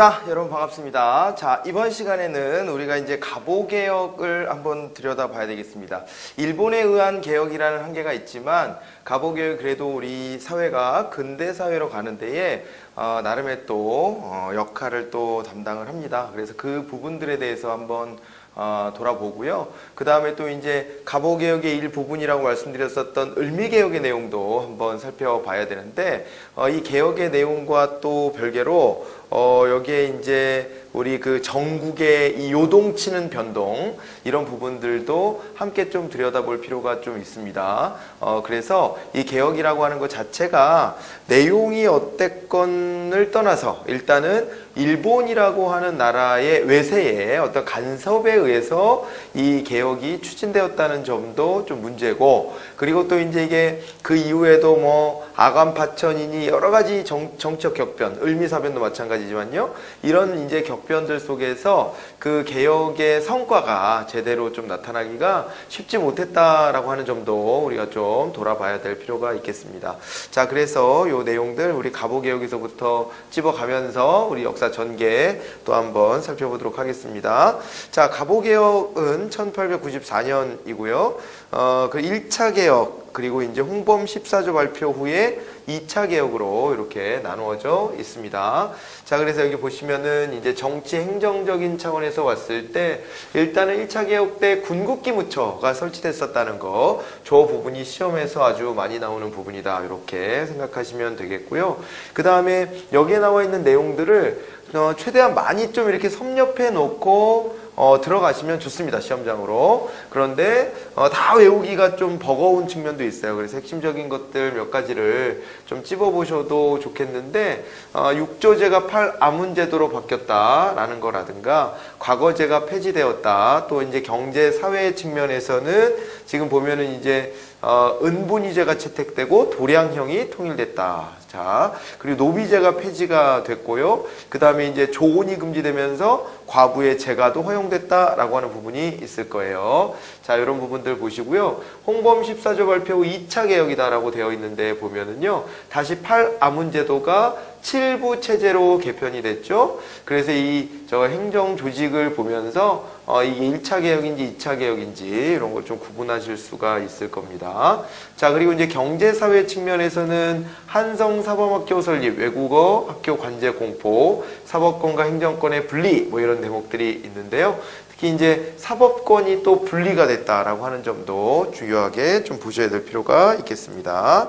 자, 여러분 반갑습니다. 자, 이번 시간에는 우리가 이제 가보 개혁을 한번 들여다봐야 되겠습니다. 일본에 의한 개혁이라는 한계가 있지만 가보 개혁 그래도 우리 사회가 근대 사회로 가는 데에 어, 나름의 또 어, 역할을 또 담당을 합니다. 그래서 그 부분들에 대해서 한번 어, 돌아보고요. 그 다음에 또 이제 가보개혁의 일부분이라고 말씀드렸었던 을미개혁의 내용도 한번 살펴봐야 되는데, 어, 이 개혁의 내용과 또 별개로, 어, 여기에 이제 우리 그 전국의 이 요동치는 변동, 이런 부분들도 함께 좀 들여다볼 필요가 좀 있습니다. 어, 그래서 이 개혁이라고 하는 것 자체가 내용이 어땠건을 떠나서 일단은 일본이라고 하는 나라의 외세의 어떤 간섭에 의해서 이 개혁이 추진되었다는 점도 좀 문제고 그리고 또 이제 이게 그 이후에도 뭐 아간 파천이니 여러 가지 정, 정치적 격변, 을미사변도 마찬가지지만요. 이런 이제 격 변들 속에서 그 개혁의 성과가 제대로 좀 나타나기가 쉽지 못했다라고 하는 점도 우리가 좀 돌아봐야 될 필요가 있겠습니다. 자, 그래서 요 내용들 우리 가보개혁에서부터 찝어가면서 우리 역사 전개 또 한번 살펴보도록 하겠습니다. 자, 가보개혁은 1894년이고요. 어, 그 1차 개혁, 그리고 이제 홍범 14조 발표 후에 2차 개혁으로 이렇게 나누어져 있습니다. 자, 그래서 여기 보시면은 이제 정치 행정적인 차원에서 왔을 때 일단은 1차 개혁 때 군국기무처가 설치됐었다는 거, 저 부분이 시험에서 아주 많이 나오는 부분이다. 이렇게 생각하시면 되겠고요. 그 다음에 여기에 나와 있는 내용들을 어, 최대한 많이 좀 이렇게 섭렵해 놓고 어, 들어가시면 좋습니다. 시험장으로. 그런데 어, 다 외우기가 좀 버거운 측면도 있어요. 그래서 핵심적인 것들 몇 가지를 좀 찝어보셔도 좋겠는데 어, 육조제가 8 아문제도로 바뀌었다라는 거라든가 과거제가 폐지되었다. 또 이제 경제 사회 측면에서는 지금 보면은 이제 어, 은분이제가 채택되고 도량형이 통일됐다. 자, 그리고 노비제가 폐지가 됐고요. 그 다음에 이제 조혼이 금지되면서 과부의 재가도 허용됐다라고 하는 부분이 있을 거예요. 자, 이런 부분들 보시고요. 홍범 14조 발표 후 2차 개혁이다라고 되어 있는데 보면은요. 다시 8아문제도가 7부 체제로 개편이 됐죠. 그래서 이 저 행정 조직을 보면서 어, 이게 1차 개혁인지 2차 개혁인지 이런 걸 좀 구분하실 수가 있을 겁니다. 자, 그리고 이제 경제 사회 측면에서는 한성 사범학교 설립, 외국어 학교 관제 공포, 사법권과 행정권의 분리 뭐 이런 대목들이 있는데요. 특히 이제 사법권이 또 분리가 됐다라고 하는 점도 중요하게 좀 보셔야 될 필요가 있겠습니다.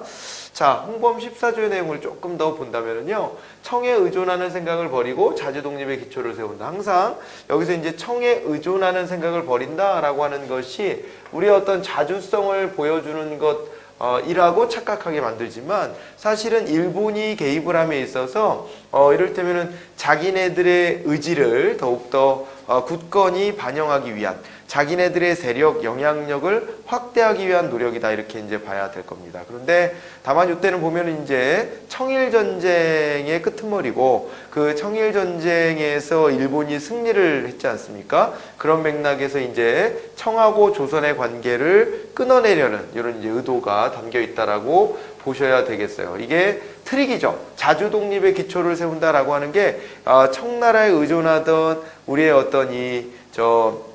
자, 홍범 14조의 내용을 조금 더 본다면요. 청에 의존하는 생각을 버리고 자주 독립의 기초를 세운다. 항상 여기서 이제 청에 의존하는 생각을 버린다라고 하는 것이 우리의 어떤 자주성을 보여주는 것 어, 이라고 착각하게 만들지만 사실은 일본이 개입을 함에 있어서 어, 이를테면은 자기네들의 의지를 더욱더 어, 굳건히 반영하기 위한 자기네들의 세력, 영향력을 확대하기 위한 노력이다 이렇게 이제 봐야 될 겁니다. 그런데 다만 이때는 보면은 이제 청일 전쟁의 끄트머리고 그 청일 전쟁에서 일본이 승리를 했지 않습니까? 그런 맥락에서 이제 청하고 조선의 관계를 끊어내려는 이런 이제 의도가 담겨 있다라고 보셔야 되겠어요. 이게 트릭이죠. 자주 독립의 기초를 세운다라고 하는 게 어, 청나라에 의존하던 우리의 어떤 이저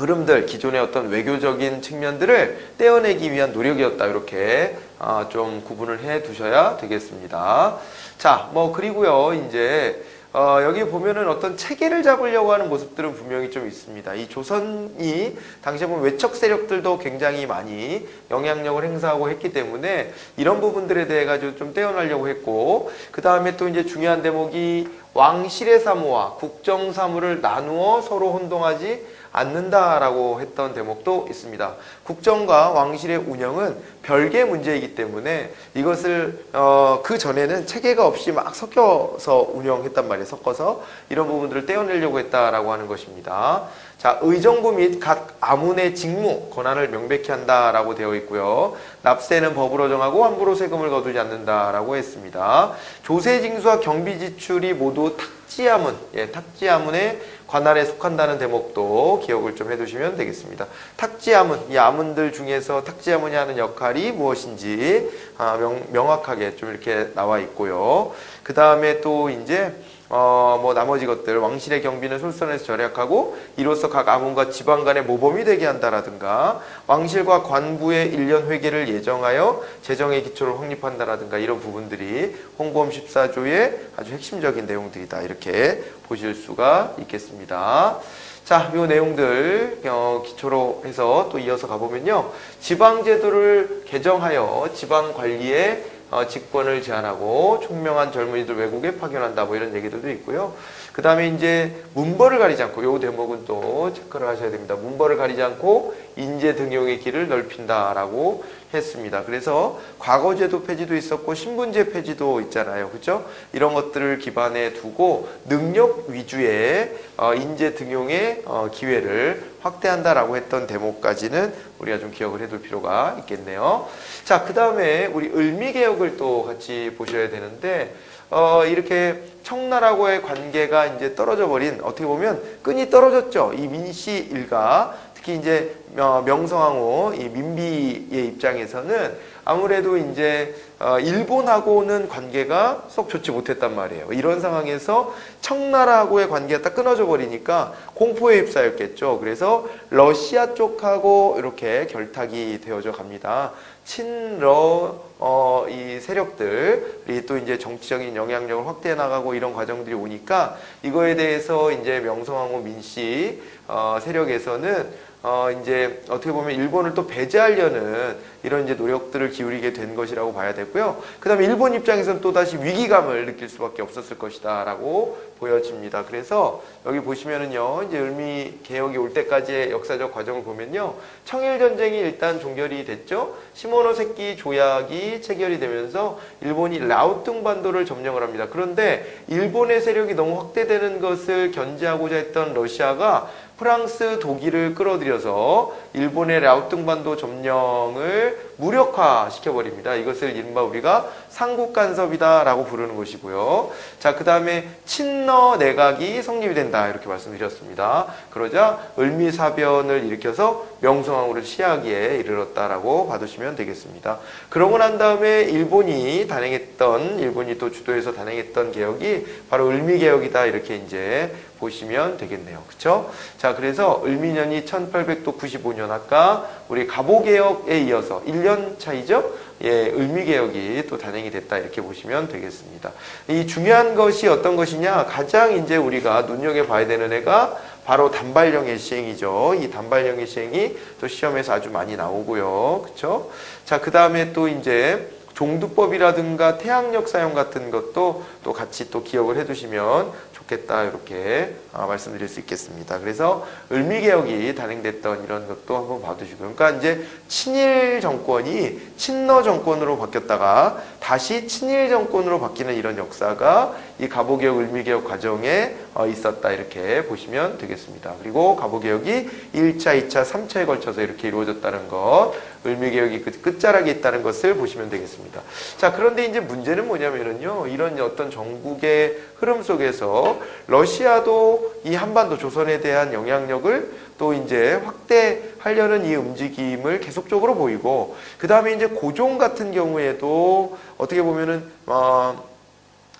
흐름들, 기존의 어떤 외교적인 측면들을 떼어내기 위한 노력이었다. 이렇게 어, 좀 구분을 해 두셔야 되겠습니다. 자, 뭐, 그리고요, 이제, 어, 여기 보면은 어떤 체계를 잡으려고 하는 모습들은 분명히 좀 있습니다. 이 조선이 당시에 보면 외척 세력들도 굉장히 많이 영향력을 행사하고 했기 때문에 이런 부분들에 대해 가지고 좀 떼어내려고 했고, 그 다음에 또 이제 중요한 대목이 왕실의 사무와 국정 사무를 나누어 서로 혼동하지 않는다라고 했던 대목도 있습니다. 국정과 왕실의 운영은 별개 문제이기 때문에 이것을 어, 그 전에는 체계가 없이 막 섞여서 운영했단 말이에요. 섞어서 이런 부분들을 떼어내려고 했다라고 하는 것입니다. 자, 의정부 및 각 아문의 직무, 권한을 명백히 한다라고 되어 있고요. 납세는 법으로 정하고 함부로 세금을 거두지 않는다라고 했습니다. 조세 징수와 경비 지출이 모두 탁지아문, 예, 탁지아문의 관할에 속한다는 대목도 기억을 좀 해두시면 되겠습니다. 탁지아문, 이 아문들 중에서 탁지아문이 하는 역할이 무엇인지 아, 명, 명확하게 좀 이렇게 나와 있고요. 그 다음에 또 이제 어, 뭐 나머지 것들 왕실의 경비는 솔선에서 절약하고 이로써 각 아문과 지방 간의 모범이 되게 한다라든가 왕실과 관부의 일련 회계를 예정하여 재정의 기초를 확립한다라든가 이런 부분들이 홍보험 14조의 아주 핵심적인 내용들이다 이렇게 보실 수가 있겠습니다. 자, 이 내용들 어, 기초로 해서 또 이어서 가보면요. 지방제도를 개정하여 지방 관리에 어, 직권을 제한하고 총명한 젊은이들 외국에 파견한다 뭐 이런 얘기들도 있고요. 그 다음에 이제 문벌을 가리지 않고 요 대목은 또 체크를 하셔야 됩니다. 문벌을 가리지 않고 인재 등용의 길을 넓힌다라고 했습니다. 그래서 과거제도 폐지도 있었고 신분제 폐지도 있잖아요. 그렇죠? 이런 것들을 기반에 두고 능력 위주의 어, 인재 등용의 어, 기회를 확대한다라고 했던 대목까지는 우리가 좀 기억을 해둘 필요가 있겠네요. 자, 그 다음에 우리 을미개혁을 또 같이 보셔야 되는데 어, 이렇게 청나라고의 관계가 이제 떨어져 버린 어떻게 보면 끈이 떨어졌죠. 이 민씨 일가 특히 이제 어, 명성황후 이 민비의 입장에서는 아무래도 이제 어, 일본하고는 관계가 썩 좋지 못했단 말이에요. 이런 상황에서 청나라하고의 관계가 딱 끊어져 버리니까 공포에 휩싸였겠죠. 그래서 러시아 쪽하고 이렇게 결탁이 되어져 갑니다. 친러 어, 이 세력들이 또 이제 정치적인 영향력을 확대해 나가고 이런 과정들이 오니까 이거에 대해서 이제 명성황후 민씨 어, 세력에서는 어, 이제 어떻게 보면 일본을 또 배제하려는 이런 이제 노력들을 기울이게 된 것이라고 봐야 되고요. 그 다음에 일본 입장에서는 또다시 위기감을 느낄 수밖에 없었을 것이다 라고 보여집니다. 그래서 여기 보시면은요, 이제 을미 개혁이 올 때까지의 역사적 과정을 보면요, 청일 전쟁이 일단 종결이 됐죠. 시모노세키 조약이 체결이 되면서 일본이 라오뚱 반도를 점령을 합니다. 그런데 일본의 세력이 너무 확대되는 것을 견제하고자 했던 러시아가 프랑스, 독일을 끌어들여서 일본의 라오뚱 반도 점령을 무력화 시켜버립니다. 이것을 이른바 우리가 삼국 간섭이다라고 부르는 것이고요. 자, 그 다음에 친러 내각이 성립이 된다 이렇게 말씀드렸습니다. 그러자 을미사변을 일으켜서 명성황후를 시하기에 이르렀다라고 봐두시면 되겠습니다. 그러고 난 다음에 일본이 단행했던 일본이 또 주도해서 단행했던 개혁이 바로 을미개혁이다 이렇게 이제 보시면 되겠네요. 그렇죠? 자, 그래서 을미년이 1895년 아까 우리 갑오개혁에 이어서 1년 차이죠? 예, 을미개혁이 또 단행이 됐다 이렇게 보시면 되겠습니다. 이 중요한 것이 어떤 것이냐? 가장 이제 우리가 눈여겨봐야 되는 애가 바로 단발령의 시행이죠. 이 단발령의 시행이 또 시험에서 아주 많이 나오고요. 그렇죠? 자, 그 다음에 또 이제 종두법이라든가 태양력 사용 같은 것도 또 같이 또 기억을 해두시면 좋겠다 이렇게 아, 말씀드릴 수 있겠습니다. 그래서 을미개혁이 단행됐던 이런 것도 한번 봐두시고요. 그러니까 이제 친일 정권이 친러 정권으로 바뀌었다가 다시 친일 정권으로 바뀌는 이런 역사가 이 가보개혁 을미개혁 과정에 어, 있었다 이렇게 보시면 되겠습니다. 그리고 가보개혁이 1차, 2차, 3차에 걸쳐서 이렇게 이루어졌다는 것 을미개혁이 그 끝자락에 있다는 것을 보시면 되겠습니다. 자 그런데 이제 문제는 뭐냐면은요 이런 어떤 전국의 흐름 속에서 러시아도 이 한반도 조선에 대한 영향력을 또 이제 확대하려는 이 움직임을 계속적으로 보이고 그 다음에 이제 고종 같은 경우에도 어떻게 보면은 어,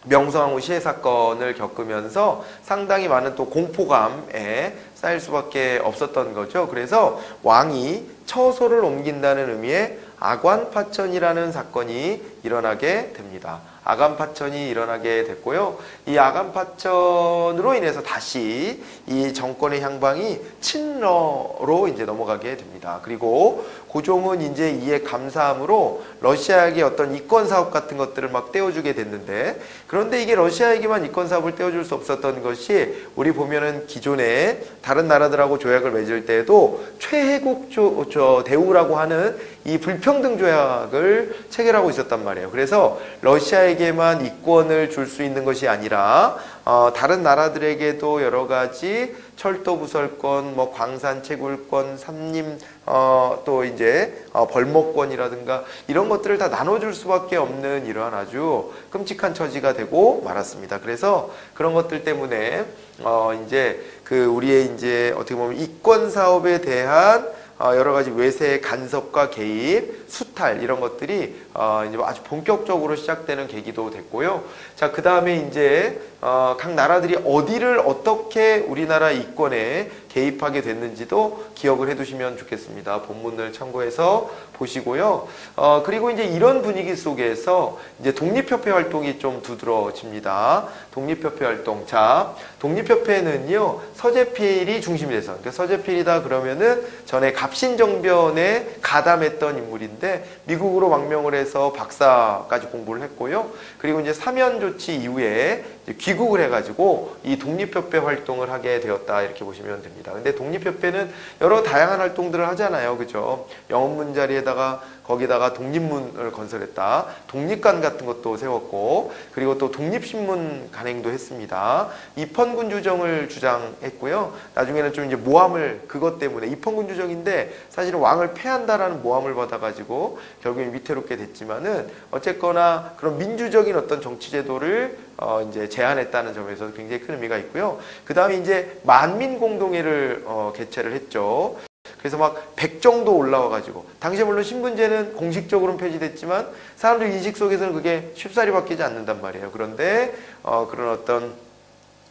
명성황후 시해 사건을 겪으면서 상당히 많은 또 공포감에 쌓일 수밖에 없었던 거죠. 그래서 왕이 처소를 옮긴다는 의미의 아관파천이라는 사건이 일어나게 됩니다. 아간파천이 일어나게 됐고요. 이 아간파천으로 인해서 다시 이 정권의 향방이 친러로 이제 넘어가게 됩니다. 그리고 고종은 이제 이에 감사함으로 러시아에게 어떤 이권 사업 같은 것들을 막 떼어주게 됐는데 그런데 이게 러시아에게만 이권 사업을 떼어줄 수 없었던 것이 우리 보면은 기존에 다른 나라들하고 조약을 맺을 때에도 최혜국 조, 저 대우라고 하는 이 불평등 조약을 체결하고 있었단 말이에요. 그래서 러시아 에게만 이권을 줄 수 있는 것이 아니라 어, 다른 나라들에게도 여러 가지 철도 부설권, 뭐 광산 채굴권, 산림 어, 또 이제 어, 벌목권이라든가 이런 것들을 다 나눠줄 수밖에 없는 이러한 아주 끔찍한 처지가 되고 말았습니다. 그래서 그런 것들 때문에 어, 이제 그 우리의 이제 어떻게 보면 이권 사업에 대한 어, 여러 가지 외세의 간섭과 개입, 수탈 이런 것들이 어, 이제 아주 본격적으로 시작되는 계기도 됐고요. 자, 그 다음에 이제 어, 각 나라들이 어디를 어떻게 우리나라 이권에 개입하게 됐는지도 기억을 해두시면 좋겠습니다. 본문을 참고해서 보시고요. 어, 그리고 이제 이런 분위기 속에서 이제 독립협회 활동이 좀 두드러집니다. 독립협회 활동. 자, 독립협회는요, 서재필이 중심이 돼서, 그러니까 서재필이다 그러면은 전에 갑신정변에 가담했던 인물인데, 미국으로 망명을 해서 박사까지 공부를 했고요. 그리고 이제 사면 조치 이후에 귀국을 해가지고 이 독립협회 활동을 하게 되었다. 이렇게 보시면 됩니다. 근데 독립협회는 여러 다양한 활동들을 하잖아요. 그죠? 영업문 자리에다가 거기다가 독립문을 건설했다. 독립관 같은 것도 세웠고, 그리고 또 독립신문 간행도 했습니다. 입헌군 주정을 주장했고요. 나중에는 좀 이제 모함을 그것 때문에 입헌군 주정인데 사실은 왕을 패한다라는 모함을 받아가지고 결국에 위태롭게 됐지만은 어쨌거나 그런 민주적인 어떤 정치 제도를 어 이제 제안했다는 점에서 굉장히 큰 의미가 있고요. 그 다음에 이제 만민 공동회를 어 개최를 했죠. 그래서 막 100 정도 올라와가지고 당시에 물론 신분제는 공식적으로는 폐지됐지만 사람들 인식 속에서는 그게 쉽사리 바뀌지 않는단 말이에요. 그런데 어, 그런 어떤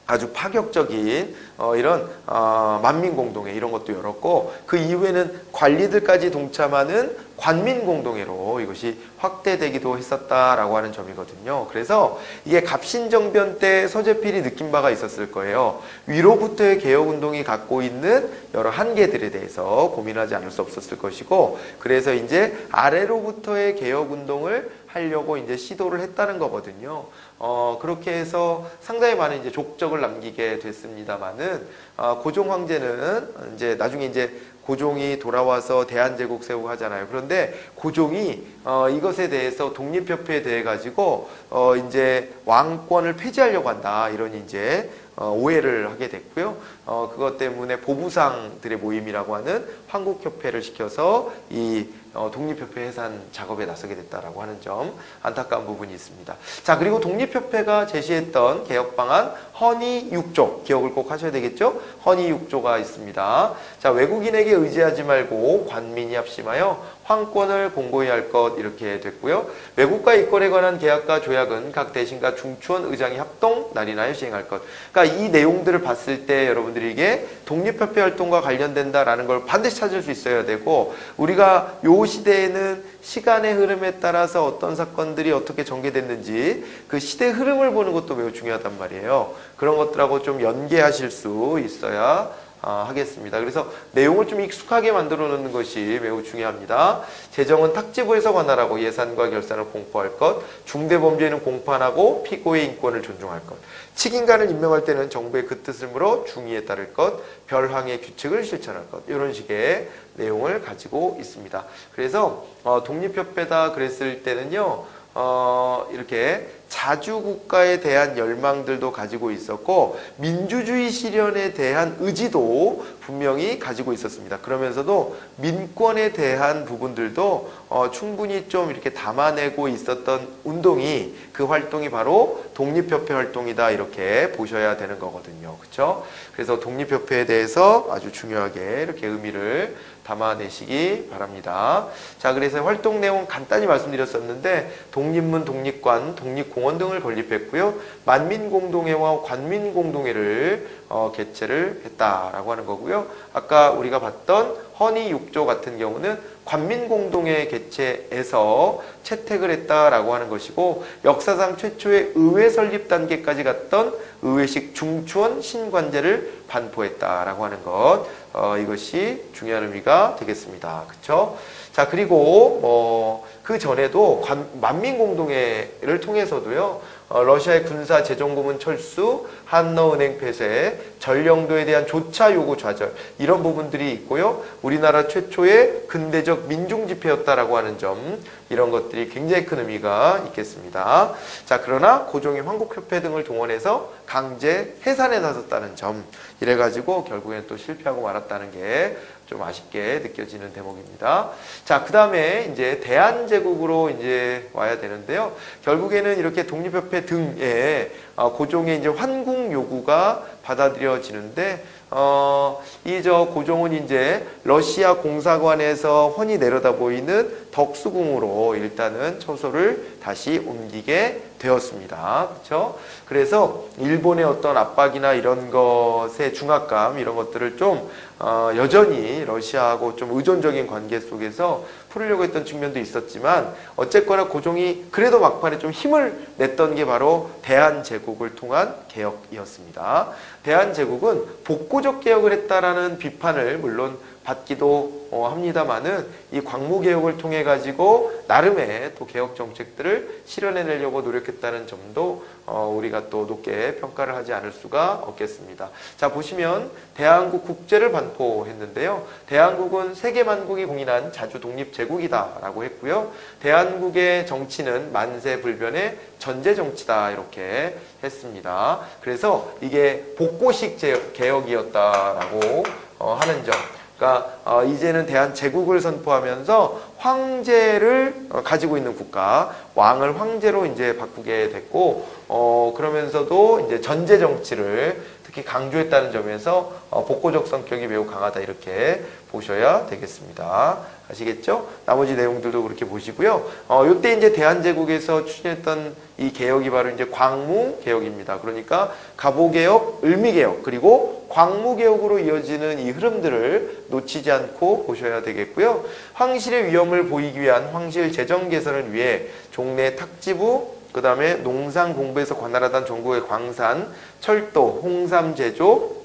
아주 파격적인 어, 이런 어, 만민공동회 이런 것도 열었고 그 이후에는 관리들까지 동참하는 관민공동회로 이것이 확대되기도 했었다라고 하는 점이거든요. 그래서 이게 갑신정변 때 서재필이 느낀 바가 있었을 거예요. 위로부터의 개혁운동이 갖고 있는 여러 한계들에 대해서 고민하지 않을 수 없었을 것이고 그래서 이제 아래로부터의 개혁운동을 하려고 이제 시도를 했다는 거거든요. 어, 그렇게 해서 상당히 많은 이제 족적을 남기게 됐습니다만은, 어, 고종 황제는 이제 나중에 이제 고종이 돌아와서 대한제국 세우고 하잖아요. 그런데 고종이 어, 이것에 대해서 독립협회에 대해 가지고 어, 이제 왕권을 폐지하려고 한다 이런 이제 어, 오해를 하게 됐고요. 어, 그것 때문에 보부상들의 모임이라고 하는 한국협회를 시켜서 이 어, 독립협회 해산 작업에 나서게 됐다라고 하는 점 안타까운 부분이 있습니다. 자 그리고 독립협회가 제시했던 개혁 방안 허니 6조 기억을 꼭 하셔야 되겠죠? 허니 6조가 있습니다. 자 외국인에게 의지하지 말고 관민이 합심하여 황권을 공고히 할 것 이렇게 됐고요. 외국과 이권에 관한 계약과 조약은 각 대신과 중추원 의장이 합동 날인하여 시행할 것. 그러니까 이 내용들을 봤을 때 여러분들이 이게 독립협회 활동과 관련된다라는 걸 반드시 찾을 수 있어야 되고 우리가 요 시대에는 시간의 흐름에 따라서 어떤 사건들이 어떻게 전개됐는지 그 시대 흐름을 보는 것도 매우 중요하단 말이에요. 그런 것들하고 좀 연계하실 수 있어야 아, 하겠습니다. 그래서 내용을 좀 익숙하게 만들어 놓는 것이 매우 중요합니다. 재정은 탁지부에서 관할하고 예산과 결산을 공포할 것, 중대범죄는 공판하고 피고의 인권을 존중할 것, 책임관을 임명할 때는 정부의 그 뜻을 물어 중의에 따를 것, 별항의 규칙을 실천할 것 이런 식의 내용을 가지고 있습니다. 그래서 어, 독립협회다 그랬을 때는요. 어, 이렇게 자주 국가에 대한 열망들도 가지고 있었고 민주주의 실현에 대한 의지도 분명히 가지고 있었습니다. 그러면서도 민권에 대한 부분들도 어, 충분히 좀 이렇게 담아내고 있었던 운동이 그 활동이 바로 독립협회 활동이다 이렇게 보셔야 되는 거거든요. 그렇죠? 그래서 독립협회에 대해서 아주 중요하게 이렇게 의미를 담아내시기 바랍니다. 자, 그래서 활동 내용 간단히 말씀드렸었는데 독립문, 독립관, 독립공원 등을 건립했고요. 만민공동회와 관민공동회를 어, 개최를 했다라고 하는 거고요. 아까 우리가 봤던 허니 6조 같은 경우는 관민공동회 개최에서 채택을 했다라고 하는 것이고 역사상 최초의 의회 설립 단계까지 갔던 의회식 중추원 신관제를 반포했다라고 하는 것 어, 이것이 중요한 의미가 되겠습니다. 그렇죠? 자 그리고 뭐 그 전에도 만민공동회를 통해서도요. 어, 러시아의 군사 재정부문 철수, 한너은행 폐쇄, 전령도에 대한 조차 요구 좌절 이런 부분들이 있고요. 우리나라 최초의 근대적 민중 집회였다라고 하는 점 이런 것들이 굉장히 큰 의미가 있겠습니다. 자 그러나 고종이 황국협회 등을 동원해서 강제 해산에 나섰다는 점 이래가지고 결국에는 또 실패하고 말았다는 게 좀 아쉽게 느껴지는 대목입니다. 자, 그 다음에 이제 대한제국으로 이제 와야 되는데요. 결국에는 이렇게 독립협회 등에 어, 고종의 이제 환궁 요구가 받아들여지는데 어, 이 저 고종은 이제 러시아 공사관에서 훤히 내려다 보이는 덕수궁으로 일단은 처소를 다시 옮기게 되었습니다. 그렇죠? 그래서 일본의 어떤 압박이나 이런 것의 중압감 이런 것들을 좀 어, 여전히 러시아하고 좀 의존적인 관계 속에서 풀으려고 했던 측면도 있었지만 어쨌거나 고종이 그래도 막판에 좀 힘을 냈던 게 바로 대한제국을 통한 개혁이었습니다. 대한제국은 복고적 개혁을 했다라는 비판을 물론 받기도 어, 합니다만은 이 광무개혁을 통해 가지고 나름의 또 개혁 정책들을 실현해내려고 노력했다는 점도 어, 우리가 또 높게 평가를 하지 않을 수가 없겠습니다. 자 보시면 대한국 국제를 반포했는데요. 대한국은 세계 만국이 공인한 자주 독립 제국이다라고 했고요. 대한국의 정치는 만세 불변의 전제 정치다 이렇게 했습니다. 그래서 이게 복고식 제- 개혁이었다라고 어, 하는 점. 그러니까 어, 이제는 대한 제국을 선포하면서 황제를 어, 가지고 있는 국가 왕을 황제로 이제 바꾸게 됐고 어, 그러면서도 이제 전제 정치를 특히 강조했다는 점에서 어, 복고적 성격이 매우 강하다 이렇게 보셔야 되겠습니다. 아시겠죠? 나머지 내용들도 그렇게 보시고요. 어, 이때 이제 대한제국에서 추진했던 이 개혁이 바로 이제 광무 개혁입니다. 그러니까 가보 개혁, 을미 개혁, 그리고 광무 개혁으로 이어지는 이 흐름들을 놓치지 않고 보셔야 되겠고요. 황실의 위험을 보이기 위한 황실 재정 개선을 위해 종래 탁지부 그 다음에 농상 공부에서 관할하던 전국의 광산, 철도, 홍삼 제조,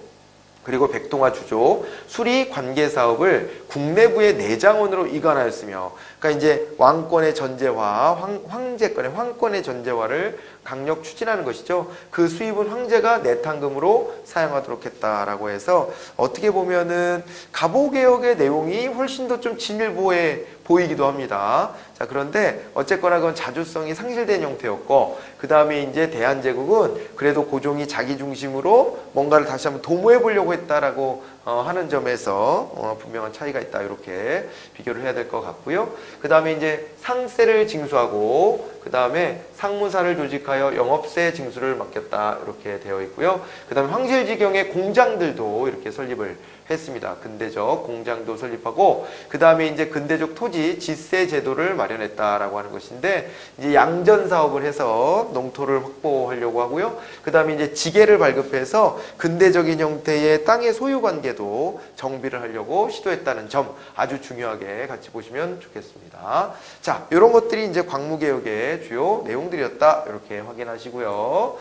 그리고 백동화 주조, 수리 관계 사업을 국내부의 내장원으로 이관하였으며, 그러니까 이제 왕권의 전제화, 황, 황제권의 황권의 전제화를 강력 추진하는 것이죠. 그 수입은 황제가 내탕금으로 사용하도록 했다라고 해서 어떻게 보면은 가보개혁의 내용이 훨씬 더 좀 진일보해 보이기도 합니다. 자, 그런데 어쨌거나 그건 자주성이 상실된 형태였고, 그 다음에 이제 대한제국은 그래도 고종이 자기 중심으로 뭔가를 다시 한번 도모해 보려고 했다라고 어, 하는 점에서 어, 분명한 차이가 있다. 이렇게 비교를 해야 될 것 같고요. 그 다음에 이제 상세를 징수하고, 그 다음에 상무사를 조직하여 영업세 징수를 맡겼다. 이렇게 되어 있고요. 그 다음에 황실지경의 공장들도 이렇게 설립을 했습니다. 근대적 공장도 설립하고 그 다음에 이제 근대적 토지 지세 제도를 마련했다라고 하는 것인데 이제 양전 사업을 해서 농토를 확보하려고 하고요. 그 다음에 이제 지게를 발급해서 근대적인 형태의 땅의 소유 관계 도 정비를 하려고 시도했다는 점 아주 중요하게 같이 보시면 좋겠습니다. 자, 이런 것들이 이제 광무개혁의 주요 내용들이었다 이렇게 확인하시고요.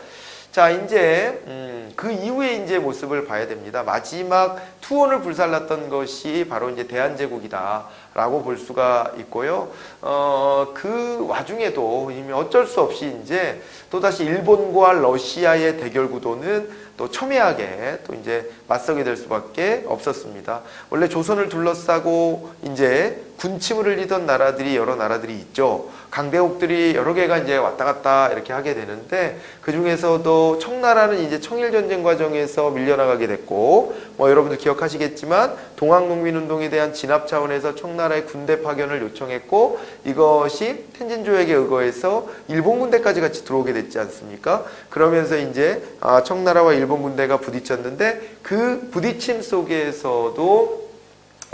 자, 이제 음, 그 이후에 이제 모습을 봐야 됩니다. 마지막 투혼을 불살랐던 것이 바로 이제 대한제국이다라고 볼 수가 있고요. 어, 그 와중에도 이미 어쩔 수 없이 이제 또다시 일본과 러시아의 대결 구도는 또 첨예하게 또 이제 맞서게 될 수밖에 없었습니다. 원래 조선을 둘러싸고 이제 군침을 흘리던 나라들이 여러 나라들이 있죠. 강대국들이 여러 개가 이제 왔다 갔다 이렇게 하게 되는데 그 중에서도 청나라는 이제 청일 전쟁 과정에서 밀려나가게 됐고 뭐 여러분들 기억하시겠지만 동학농민운동에 대한 진압 차원에서 청나라의 군대 파견을 요청했고 이것이 텐진 조약에 의거해서 일본 군대까지 같이 들어오게 됐지 않습니까? 그러면서 이제 아, 청나라와 일본 군대가 부딪혔는데 그 부딪힘 속에서도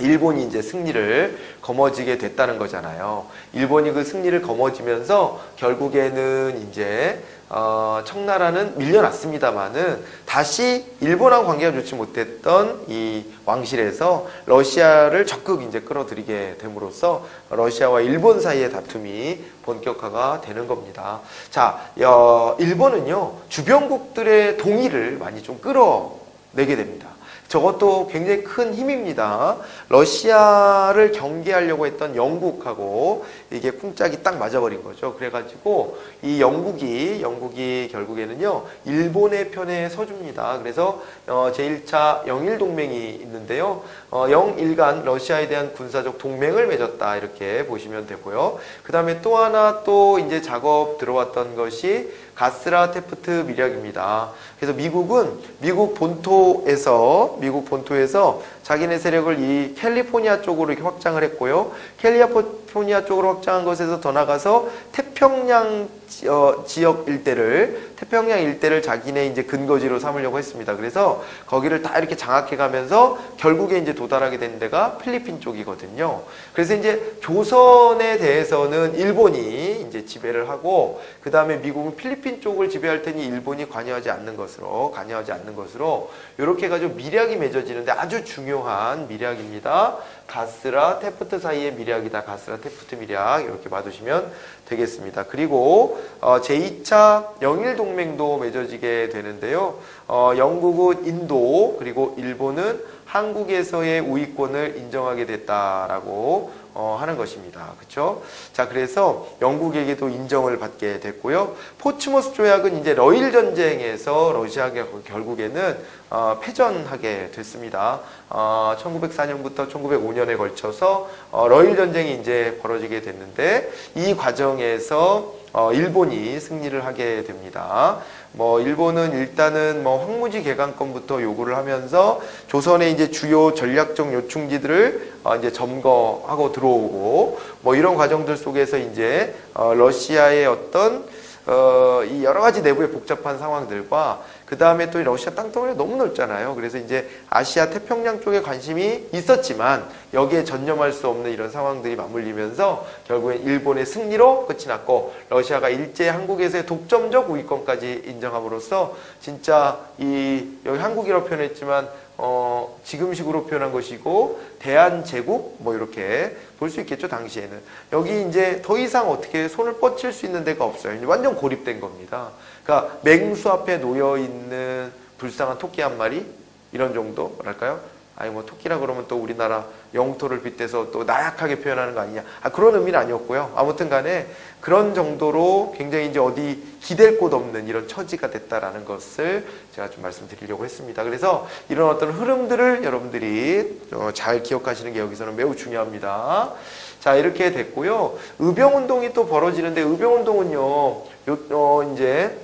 일본이 이제 승리를 거머쥐게 됐다는 거잖아요. 일본이 그 승리를 거머쥐면서 결국에는 이제 어, 청나라는 밀려났습니다만은 다시 일본하고 관계가 좋지 못했던 이 왕실에서 러시아를 적극 이제 끌어들이게 됨으로써 러시아와 일본 사이의 다툼이 본격화가 되는 겁니다. 자, 어, 일본은요 주변국들의 동의를 많이 좀 끌어내게 됩니다. 저것도 굉장히 큰 힘입니다. 러시아를 경계하려고 했던 영국하고 이게 쿵짝이 딱 맞아버린 거죠. 그래가지고 이 영국이 영국이 결국에는요 일본의 편에 서줍니다. 그래서 어, 제1차 영일 동맹이 있는데요. 어, 영일간 러시아에 대한 군사적 동맹을 맺었다 이렇게 보시면 되고요. 그 다음에 또 하나 또 이제 작업 들어왔던 것이 가스라 테프트 미략입니다. 그래서 미국은 미국 본토에서 미국 본토에서 자기네 세력을 이 캘리포니아 쪽으로 이렇게 확장을 했고요. 캘리포 캘리포니아 쪽으로 확장한 것에서 더 나가서 태평양 지- 어, 지역 일대를 태평양 일대를 자기네 이제 근거지로 삼으려고 했습니다. 그래서 거기를 다 이렇게 장악해 가면서 결국에 이제 도달하게 된 데가 필리핀 쪽이거든요. 그래서 이제 조선에 대해서는 일본이 이제 지배를 하고 그 다음에 미국은 필리핀 쪽을 지배할 테니 일본이 관여하지 않는 것으로 관여하지 않는 것으로 이렇게 해 가지고 밀약이 맺어지는데 아주 중요한 밀약입니다. 가쓰라 태프트 사이의 밀약이다. 가쓰라 태프트 밀약 이렇게 봐두시면 되겠습니다. 그리고 어, 제2차 영일 동맹도 맺어지게 되는데요. 어, 영국은 인도 그리고 일본은 한국에서의 우위권을 인정하게 됐다라고 어, 하는 것입니다. 그렇죠? 자, 그래서 영국에게도 인정을 받게 됐고요. 포츠머스 조약은 이제 러일 전쟁에서 러시아가 결국에는 어, 패전하게 됐습니다. 어, 1904년부터 1905년에 걸쳐서 어, 러일 전쟁이 이제 벌어지게 됐는데 이 과정에서 어, 일본이 승리를 하게 됩니다. 뭐 일본은 일단은 뭐 황무지 개간권부터 요구를 하면서 조선의 이제 주요 전략적 요충지들을 어, 이제 점거하고 들어오고 뭐 이런 과정들 속에서 이제 어, 러시아의 어떤 어, 이 여러 가지 내부의 복잡한 상황들과 그 다음에 또 러시아 땅덩어리가 너무 넓잖아요. 그래서 이제 아시아 태평양 쪽에 관심이 있었지만 여기에 전념할 수 없는 이런 상황들이 맞물리면서 결국엔 일본의 승리로 끝이 났고 러시아가 일제 한국에서의 독점적 우위권까지 인정함으로써 진짜 이 여기 한국이라고 표현했지만 어, 지금식으로 표현한 것이고 대한제국? 뭐 이렇게 볼 수 있겠죠 당시에는. 여기 이제 더 이상 어떻게 손을 뻗칠 수 있는 데가 없어요. 완전 고립된 겁니다. 그러니까 맹수 앞에 놓여 있는 불쌍한 토끼 한 마리? 이런 정도랄까요 아니 뭐 토끼라 그러면 또 우리나라 영토를 빗대서 또 나약하게 표현하는 거 아니냐. 아 그런 의미는 아니었고요. 아무튼 간에 그런 정도로 굉장히 이제 어디 기댈 곳 없는 이런 처지가 됐다라는 것을 제가 좀 말씀드리려고 했습니다. 그래서 이런 어떤 흐름들을 여러분들이 어, 잘 기억하시는 게 여기서는 매우 중요합니다. 자 이렇게 됐고요. 의병 운동이 또 벌어지는데 의병 운동은요 요, 어, 이제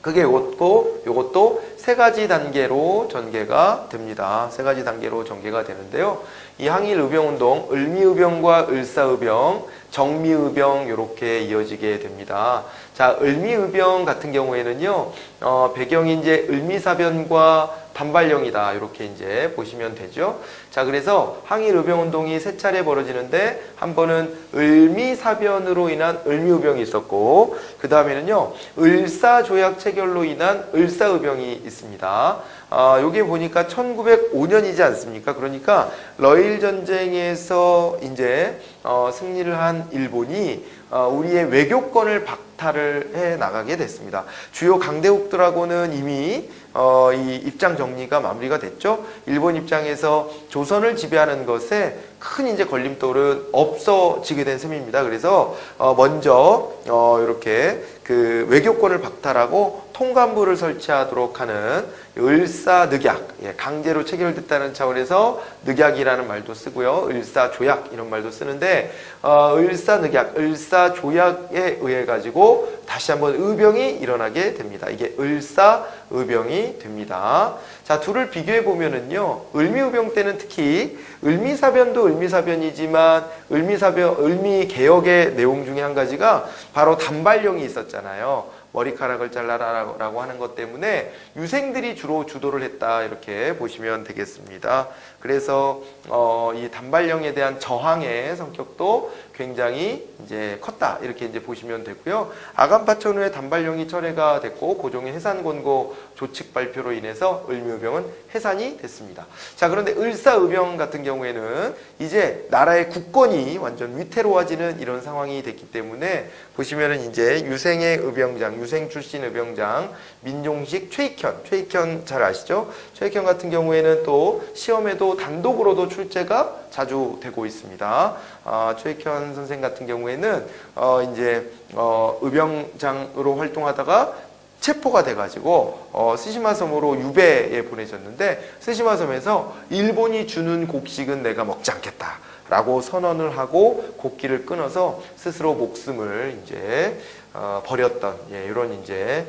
그게 요것도 요것도 세 가지 단계로 전개가 됩니다. 세 가지 단계로 전개가 되는데요. 이 항일 의병 운동, 을미 의병과 을사 의병, 정미 의병 이렇게 이어지게 됩니다. 자, 을미 의병 같은 경우에는요. 어, 배경이 이제 을미사변과 단발령이다. 이렇게 이제 보시면 되죠. 자, 그래서 항일 의병 운동이 세 차례 벌어지는데 한 번은 을미 사변으로 인한 을미 의병이 있었고 그 다음에는요. 을사 조약 체결로 인한 을사 의병이 있습니다. 아, 여기 보니까 1905년이지 않습니까? 그러니까 러일 전쟁에서 이제 어, 승리를 한 일본이 어, 우리의 외교권을 박탈을 해 나가게 됐습니다. 주요 강대국들하고는 이미 어, 이 입장 정리가 마무리가 됐죠. 일본 입장에서 조선을 지배하는 것에 큰 이제 걸림돌은 없어지게 된 셈입니다. 그래서 어, 먼저 어, 이렇게 그 외교권을 박탈하고 통관부를 설치하도록 하는 을사늑약, 예, 강제로 체결됐다는 차원에서 늑약이라는 말도 쓰고요. 을사조약 이런 말도 쓰는데 어, 을사늑약, 을사조약에 의해 가지고 다시 한번 의병이 일어나게 됩니다. 이게 을사의병이 됩니다. 자, 둘을 비교해 보면은요. 을미의병 때는 특히 을미사변도 을미사변이지만 을미사변 을미개혁의 내용 중에 한 가지가 바로 단발령이 있었잖아요. 머리카락을 잘라라라고 하는 것 때문에 유생들이 주로 주도를 했다 이렇게 보시면 되겠습니다. 그래서 어, 이 단발령에 대한 저항의 성격도 굉장히 이제 컸다 이렇게 이제 보시면 되고요. 아간파천 후에 단발령이 철회가 됐고 고종의 해산 권고 조칙 발표로 인해서 을미의병은 해산이 됐습니다. 자 그런데 을사의병 같은 경우에는 이제 나라의 국권이 완전 위태로워지는 이런 상황이 됐기 때문에 보시면은 이제 유생의 의병장, 유생 출신 의병장 민종식 최익현, 최익현 잘 아시죠? 최익현 같은 경우에는 또 시험에도 단독으로도 출제가 자주 되고 있습니다. 아, 최익현 선생 같은 경우에는 어, 이제 어, 의병장으로 활동하다가 체포가 돼가지고 어, 스시마 섬으로 유배에 보내졌는데 스시마 섬에서 일본이 주는 곡식은 내가 먹지 않겠다. 라고 선언을 하고 곡기를 끊어서 스스로 목숨을 이제 어, 버렸던 예, 이런 이제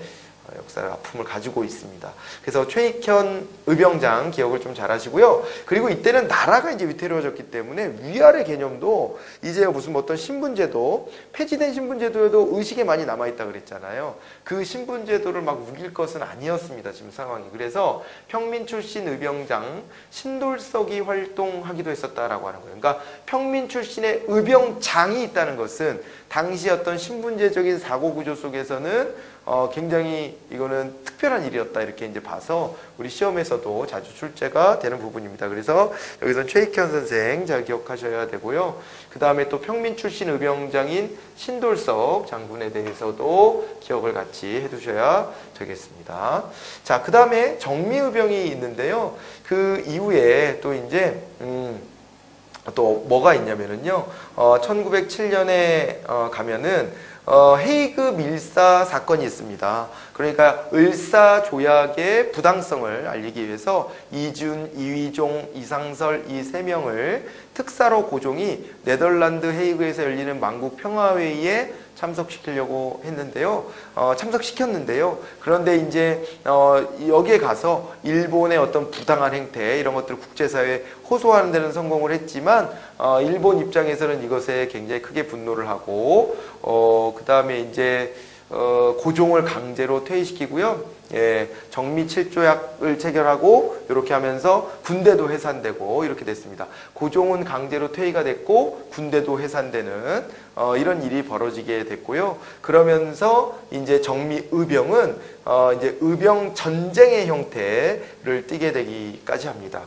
역사를 아픔을 가지고 있습니다. 그래서 최익현 의병장 기억을 좀 잘 하시고요. 그리고 이때는 나라가 이제 위태로워졌기 때문에 위아래 개념도 이제 무슨 뭐 어떤 신분제도 폐지된 신분제도에도 의식에 많이 남아 있다 그랬잖아요. 그 신분제도를 막 우길 것은 아니었습니다. 지금 상황이. 그래서 평민 출신 의병장 신돌석이 활동하기도 했었다라고 하는 거예요. 그러니까 평민 출신의 의병장이 있다는 것은 당시 어떤 신분제적인 사고 구조 속에서는 어, 굉장히 이거는 특별한 일이었다 이렇게 이제 봐서 우리 시험에서도 자주 출제가 되는 부분입니다. 그래서 여기서 최익현 선생 잘 기억하셔야 되고요. 그 다음에 또 평민 출신 의병장인 신돌석 장군에 대해서도 기억을 같이 해두셔야 되겠습니다. 자, 그 다음에 정미의병이 있는데요. 그 이후에 또 이제 음, 또 뭐가 있냐면은요. 어, 1907년에 어, 가면은 어, 헤이그 밀사 사건이 있습니다. 그러니까 을사 조약의 부당성을 알리기 위해서 이준, 이위종, 이상설 이 세 명을 특사로 고종이 네덜란드 헤이그에서 열리는 만국 평화회의에 참석시키려고 했는데요. 어, 참석시켰는데요. 그런데 이제 어, 여기에 가서 일본의 어떤 부당한 행태 이런 것들을 국제사회에 호소하는 데는 성공을 했지만 어, 일본 입장에서는 이것에 굉장히 크게 분노를 하고 어, 그 다음에 이제 어, 고종을 강제로 퇴위시키고요. 예, 정미 7조약을 체결하고 이렇게 하면서 군대도 해산되고 이렇게 됐습니다. 고종은 강제로 퇴위가 됐고 군대도 해산되는 어, 이런 일이 벌어지게 됐고요. 그러면서 이제 정미 의병은 어, 이제 의병 전쟁의 형태를 띠게 되기까지 합니다.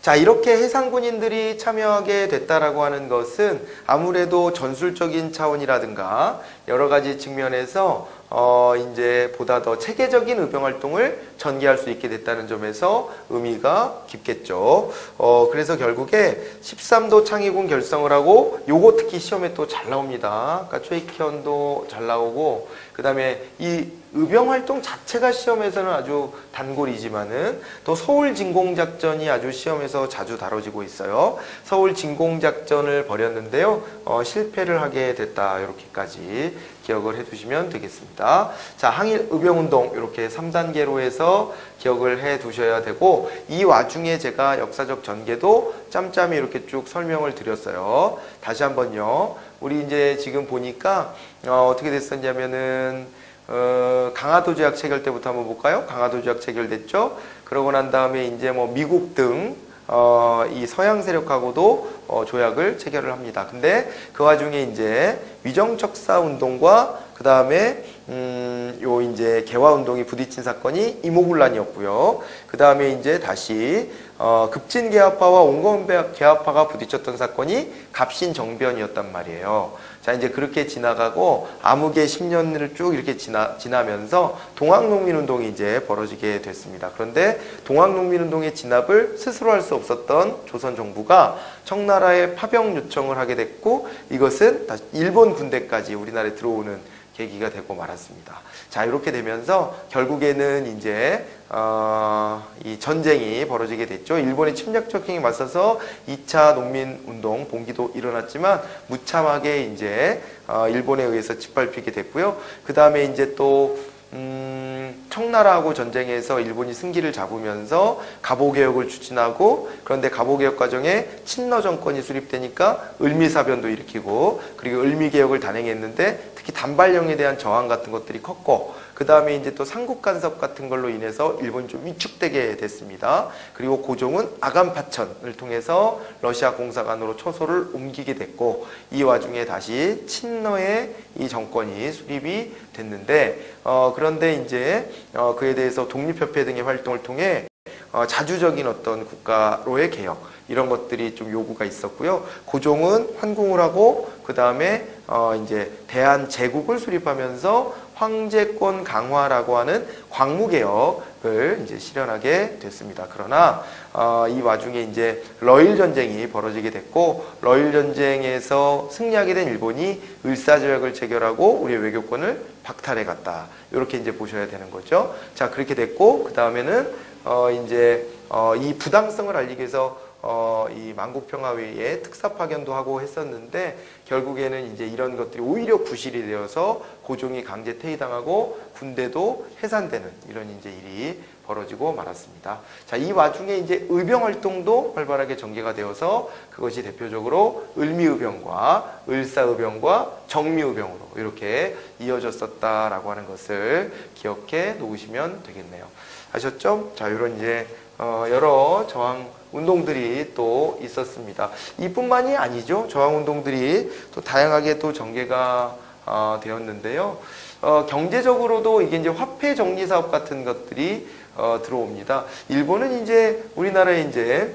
자, 이렇게 해상군인들이 참여하게 됐다라고 하는 것은 아무래도 전술적인 차원이라든가 여러 가지 측면에서 어, 이제 보다 더 체계적인 의병 활동을 전개할 수 있게 됐다는 점에서 의미가 깊겠죠. 어, 그래서 결국에 13도 창의군 결성을 하고 요거 특히 시험에 또 잘 나옵니다. 그러니까 최익현도 잘 나오고 그 다음에 이 의병 활동 자체가 시험에서는 아주 단골이지만은 또 서울 진공 작전이 아주 시험에서 자주 다뤄지고 있어요. 서울 진공 작전을 벌였는데요. 어, 실패를 하게 됐다. 이렇게까지 기억을 해 두시면 되겠습니다. 자, 항일 의병 운동 이렇게 3단계로 해서 기억을 해 두셔야 되고 이 와중에 제가 역사적 전개도 짬짬이 이렇게 쭉 설명을 드렸어요. 다시 한번요. 우리 이제 지금 보니까 어, 어떻게 됐었냐면은 어, 강화도 조약 체결 때부터 한번 볼까요? 강화도 조약 체결됐죠. 그러고 난 다음에 이제 뭐 미국 등 어, 이 서양 세력하고도 어, 조약을 체결을 합니다. 근데 그 와중에 이제 위정척사 운동과 그 다음에 음, 요 이제 개화 운동이 부딪힌 사건이 이모군란이었고요. 그 다음에 이제 다시 어, 급진 개화파와 온건 개화파가 부딪혔던 사건이 갑신 정변이었단 말이에요. 자 이제 그렇게 지나가고 암흑의 10년을 쭉 이렇게 지나, 지나면서 동학농민운동이 이제 벌어지게 됐습니다. 그런데 동학농민운동의 진압을 스스로 할 수 없었던 조선 정부가 청나라에 파병 요청을 하게 됐고 이것은 다시 일본 군대까지 우리나라에 들어오는 계기가 되고 말았습니다. 자 이렇게 되면서 결국에는 이제 어, 이 전쟁이 벌어지게 됐죠. 일본의 침략적 행위 맞서서 2차 농민 운동 봉기도 일어났지만 무참하게 이제 어, 일본에 의해서 짓밟히게 됐고요. 그 다음에 이제 또 음, 청나라하고 전쟁에서 일본이 승기를 잡으면서 갑오개혁을 추진하고 그런데 갑오개혁 과정에 친러 정권이 수립되니까 을미사변도 일으키고 그리고 을미개혁을 단행했는데 특히 단발령에 대한 저항 같은 것들이 컸고 그 다음에 이제 또 삼국 간섭 같은 걸로 인해서 일본이 좀 위축되게 됐습니다. 그리고 고종은 아간 파천을 통해서 러시아 공사관으로 초소를 옮기게 됐고 이 와중에 다시 친러의 이 정권이 수립이 됐는데 어 그런데 이제 어 그에 대해서 독립협회 등의 활동을 통해 어 자주적인 어떤 국가로의 개혁 이런 것들이 좀 요구가 있었고요. 고종은 환궁을 하고 그 다음에 어 이제 대한 제국을 수립하면서 황제권 강화라고 하는 광무개혁을 이제 실현하게 됐습니다. 그러나 어, 이 와중에 이제 러일 전쟁이 벌어지게 됐고 러일 전쟁에서 승리하게 된 일본이 을사조약을 체결하고 우리의 외교권을 박탈해 갔다. 이렇게 이제 보셔야 되는 거죠. 자 그렇게 됐고 그 다음에는 어, 이제 어, 이 부당성을 알리기 위해서 어, 이 만국평화회의에 특사 파견도 하고 했었는데 결국에는 이제 이런 것들이 오히려 부실이 되어서 고종이 강제 퇴위당하고 군대도 해산되는 이런 이제 일이 벌어지고 말았습니다. 자, 이 와중에 이제 의병 활동도 활발하게 전개가 되어서 그것이 대표적으로 을미의병과 을사의병과 정미의병으로 이렇게 이어졌었다라고 하는 것을 기억해 놓으시면 되겠네요. 아셨죠? 자, 이런 이제 어, 여러 저항 운동들이 또 있었습니다. 이뿐만이 아니죠. 저항 운동들이 또 다양하게 또 전개가 어, 되었는데요. 어, 경제적으로도 이게 이제 화폐 정리 사업 같은 것들이 어, 들어옵니다. 일본은 이제 우리나라에 이제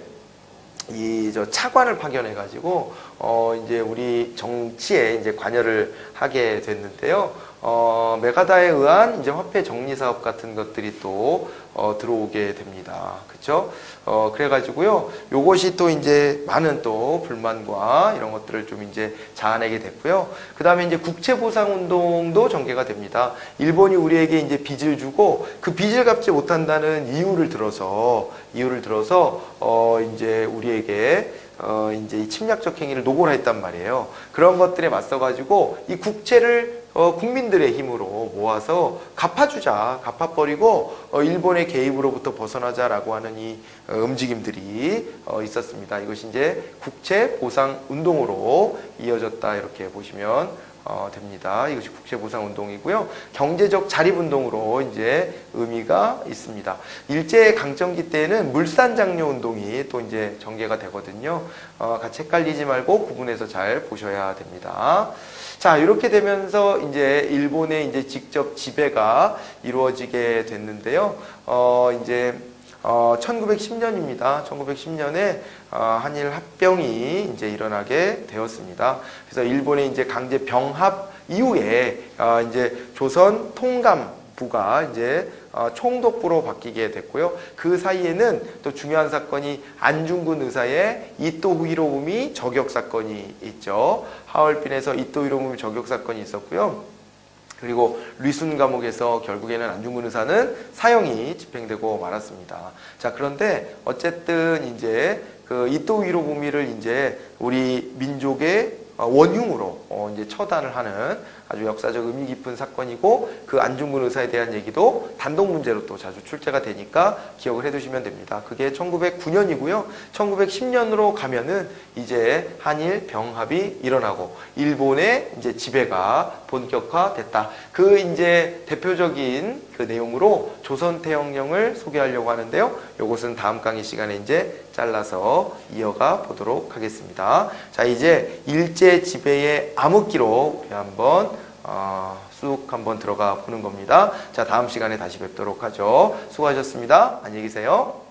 이 저 차관을 파견해 가지고 어 이제 우리 정치에 이제 관여를 하게 됐는데요. 어 메가다에 의한 이제 화폐 정리 사업 같은 것들이 또 어, 들어오게 됩니다. 그렇죠? 어 그래 가지고요. 요것이 또 이제 많은 또 불만과 이런 것들을 좀 이제 자아내게 됐고요. 그 다음에 이제 국채 보상 운동도 전개가 됩니다. 일본이 우리에게 이제 빚을 주고 그 빚을 갚지 못한다는 이유를 들어서 이유를 들어서 어 이제 우리에게 어 이제 이 침략적 행위를 노고라 했단 말이에요. 그런 것들에 맞서 가지고 이 국채를 어, 국민들의 힘으로 모아서 갚아주자, 갚아버리고 어, 일본의 개입으로부터 벗어나자라고 하는 이 어, 움직임들이 어, 있었습니다. 이것이 이제 국채 보상 운동으로 이어졌다 이렇게 보시면 어, 됩니다. 이것이 국채 보상 운동이고요. 경제적 자립 운동으로 이제 의미가 있습니다. 일제 강점기 때는 물산 장려 운동이 또 이제 전개가 되거든요. 어, 같이 헷갈리지 말고 구분해서 잘 보셔야 됩니다. 자, 이렇게 되면서 이제 일본의 이제 직접 지배가 이루어지게 됐는데요. 어, 이제 어, 1910년입니다. 1910년에 어, 한일 합병이 이제 일어나게 되었습니다. 그래서 일본의 이제 강제 병합 이후에 어, 이제 조선 통감부가 이제 어, 총독부로 바뀌게 됐고요. 그 사이에는 또 중요한 사건이 안중근 의사의 이토 히로부미 저격 사건이 있죠. 하얼빈에서 이토 히로부미 저격 사건이 있었고요. 그리고 리순 감옥에서 결국에는 안중근 의사는 사형이 집행되고 말았습니다. 자, 그런데 어쨌든 이제 그 이토 히로부미를 이제 우리 민족의 원흉으로 어 이제 처단을 하는 아주 역사적 의미 깊은 사건이고 그 안중근 의사에 대한 얘기도 단독 문제로 또 자주 출제가 되니까 기억을 해두시면 됩니다. 그게 1909년이고요. 1910년으로 가면은 이제 한일 병합이 일어나고 일본의 이제 지배가 본격화됐다. 그 이제 대표적인 그 내용으로 조선 태영령을 소개하려고 하는데요. 요것은 다음 강의 시간에 이제 잘라서 이어가 보도록 하겠습니다. 자, 이제 일제 지배의 암흑기로 한번 어, 쑥 한번 들어가 보는 겁니다. 자, 다음 시간에 다시 뵙도록 하죠. 수고하셨습니다. 안녕히 계세요.